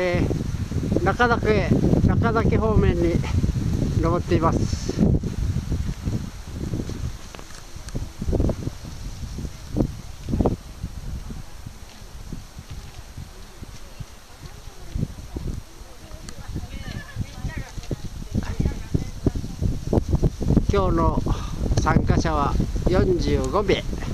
えー、中岳中岳方面に登っています。今日の参加者は45名。